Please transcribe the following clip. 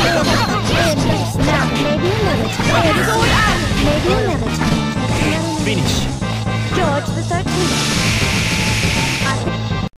maybe Maybe Finish. George the 13th.